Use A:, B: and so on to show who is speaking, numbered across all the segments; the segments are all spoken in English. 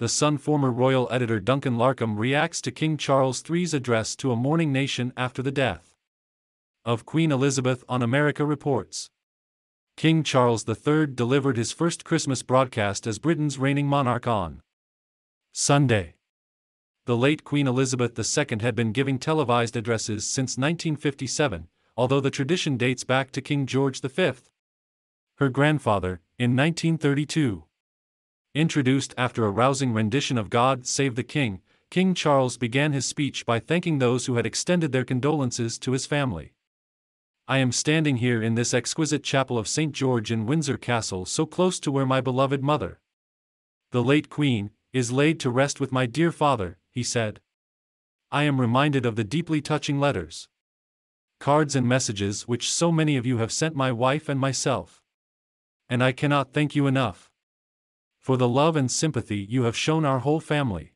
A: The Sun former royal editor Duncan Larcombe reacts to King Charles III's address to a mourning nation after the death of Queen Elizabeth on America reports. King Charles III delivered his first Christmas broadcast as Britain's reigning monarch on Sunday. The late Queen Elizabeth II had been giving televised addresses since 1957, although the tradition dates back to King George V. Her grandfather, in 1932. Introduced after a rousing rendition of God Save the King, King Charles began his speech by thanking those who had extended their condolences to his family. I am standing here in this exquisite chapel of St. George in Windsor Castle so close to where my beloved mother, the late Queen, is laid to rest with my dear father, he said. I am reminded of the deeply touching letters, cards, and messages which so many of you have sent my wife and myself. And I cannot thank you enough for the love and sympathy you have shown our whole family.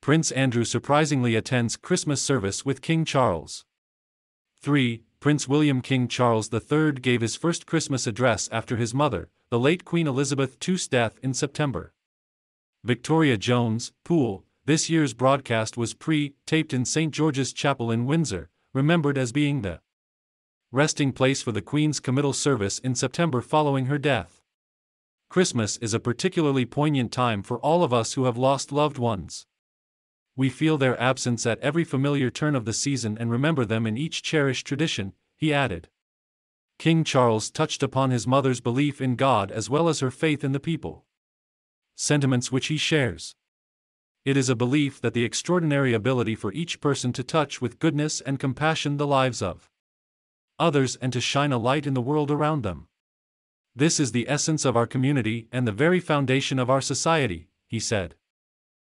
A: Prince Andrew surprisingly attends Christmas service with King Charles. 3. Prince William King Charles III gave his first Christmas address after his mother, the late Queen Elizabeth II's death in September. Victoria Jones, Pool, this year's broadcast was pre taped in St. George's Chapel in Windsor, remembered as being the resting place for the Queen's committal service in September following her death. Christmas is a particularly poignant time for all of us who have lost loved ones. We feel their absence at every familiar turn of the season and remember them in each cherished tradition, he added. King Charles touched upon his mother's belief in God as well as her faith in the people. Sentiments which he shares. It is a belief that the extraordinary ability for each person to touch with goodness and compassion the lives of others and to shine a light in the world around them. This is the essence of our community and the very foundation of our society, he said.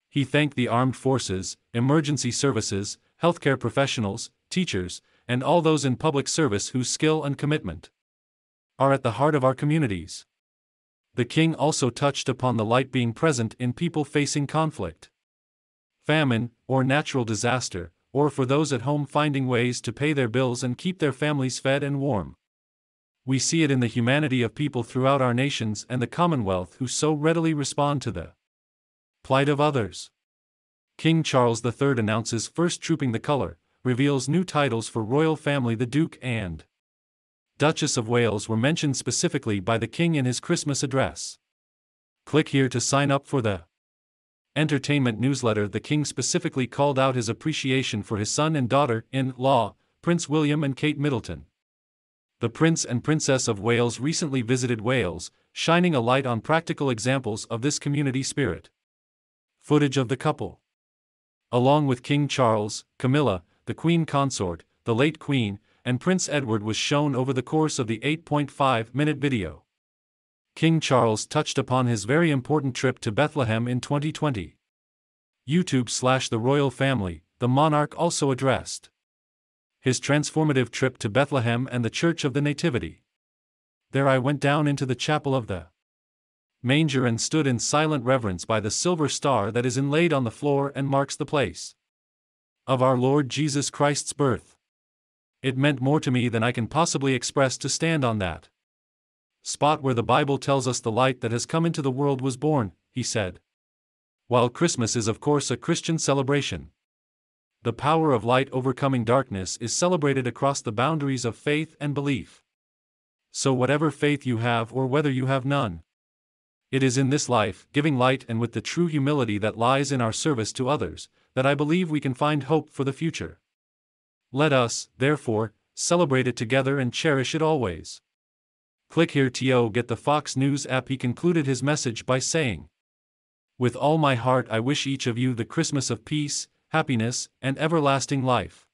A: He thanked the armed forces, emergency services, healthcare professionals, teachers, and all those in public service whose skill and commitment are at the heart of our communities. The king also touched upon the light being present in people facing conflict, famine, or natural disaster, or for those at home finding ways to pay their bills and keep their families fed and warm we see it in the humanity of people throughout our nations and the Commonwealth who so readily respond to the plight of others. King Charles III announces first trooping the color, reveals new titles for royal family the Duke and Duchess of Wales were mentioned specifically by the King in his Christmas address. Click here to sign up for the entertainment newsletter. The King specifically called out his appreciation for his son and daughter in law, Prince William and Kate Middleton the Prince and Princess of Wales recently visited Wales, shining a light on practical examples of this community spirit. Footage of the couple. Along with King Charles, Camilla, the Queen Consort, the late Queen, and Prince Edward was shown over the course of the 8.5 minute video. King Charles touched upon his very important trip to Bethlehem in 2020. YouTube slash the royal family, the monarch also addressed his transformative trip to Bethlehem and the Church of the Nativity. There I went down into the chapel of the manger and stood in silent reverence by the silver star that is inlaid on the floor and marks the place of our Lord Jesus Christ's birth. It meant more to me than I can possibly express to stand on that spot where the Bible tells us the light that has come into the world was born, he said. While Christmas is, of course, a Christian celebration, the power of light overcoming darkness is celebrated across the boundaries of faith and belief. So, whatever faith you have or whether you have none, it is in this life, giving light and with the true humility that lies in our service to others, that I believe we can find hope for the future. Let us, therefore, celebrate it together and cherish it always. Click here to get the Fox News app. He concluded his message by saying, With all my heart, I wish each of you the Christmas of peace, happiness, and everlasting life.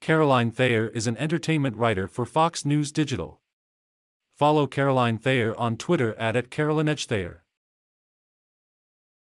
A: Caroline Thayer is an entertainment writer for Fox News Digital. Follow Caroline Thayer on Twitter at, at.